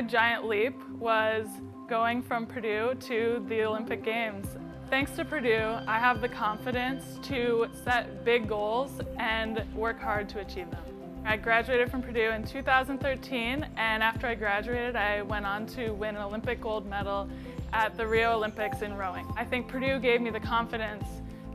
My giant leap was going from Purdue to the Olympic Games. Thanks to Purdue, I have the confidence to set big goals and work hard to achieve them. I graduated from Purdue in 2013, and after I graduated, I went on to win an Olympic gold medal at the Rio Olympics in rowing. I think Purdue gave me the confidence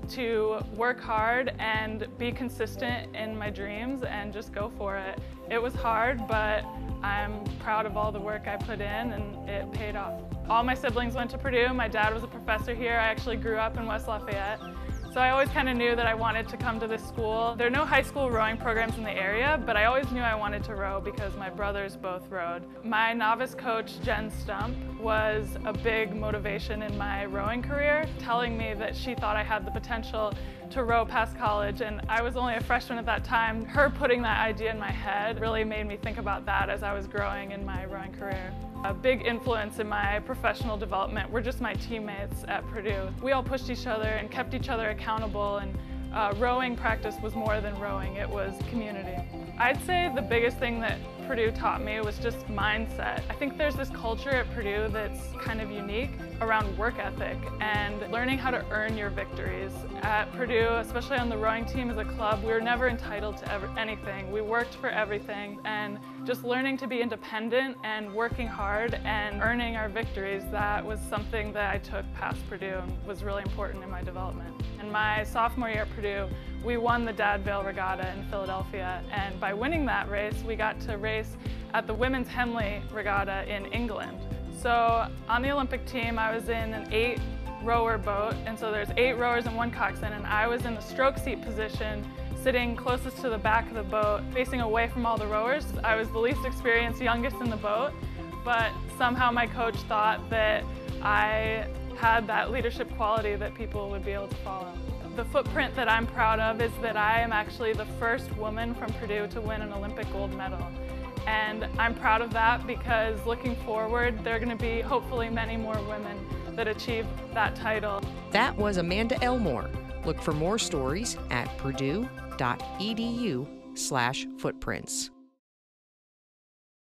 to work hard and be consistent in my dreams and just go for it. It was hard, but I'm proud of all the work I put in and it paid off. All my siblings went to Purdue. My dad was a professor here. I actually grew up in West Lafayette. So I always kind of knew that I wanted to come to this school. There are no high school rowing programs in the area, but I always knew I wanted to row because my brothers both rowed. My novice coach, Jen Stump, was a big motivation in my rowing career, telling me that she thought I had the potential to row past college, and I was only a freshman at that time. Her putting that idea in my head really made me think about that as I was growing in my rowing career. A big influence in my professional development We're just my teammates at Purdue. We all pushed each other and kept each other accountable and uh, rowing practice was more than rowing, it was community. I'd say the biggest thing that Purdue taught me was just mindset. I think there's this culture at Purdue that's kind of unique around work ethic and learning how to earn your victories. At Purdue, especially on the rowing team as a club, we were never entitled to ever, anything. We worked for everything and just learning to be independent and working hard and earning our victories, that was something that I took past Purdue and was really important in my development. In my sophomore year at Purdue, we won the Dad Vail Regatta in Philadelphia and by winning that race, we got to race at the Women's Henley Regatta in England. So on the Olympic team, I was in an eight rower boat, and so there's eight rowers and one coxswain, and I was in the stroke seat position, sitting closest to the back of the boat, facing away from all the rowers. I was the least experienced, youngest in the boat, but somehow my coach thought that I had that leadership quality that people would be able to follow. The footprint that I'm proud of is that I am actually the first woman from Purdue to win an Olympic gold medal. And I'm proud of that because looking forward, there are going to be hopefully many more women that achieve that title. That was Amanda Elmore. Look for more stories at purdue.edu slash footprints.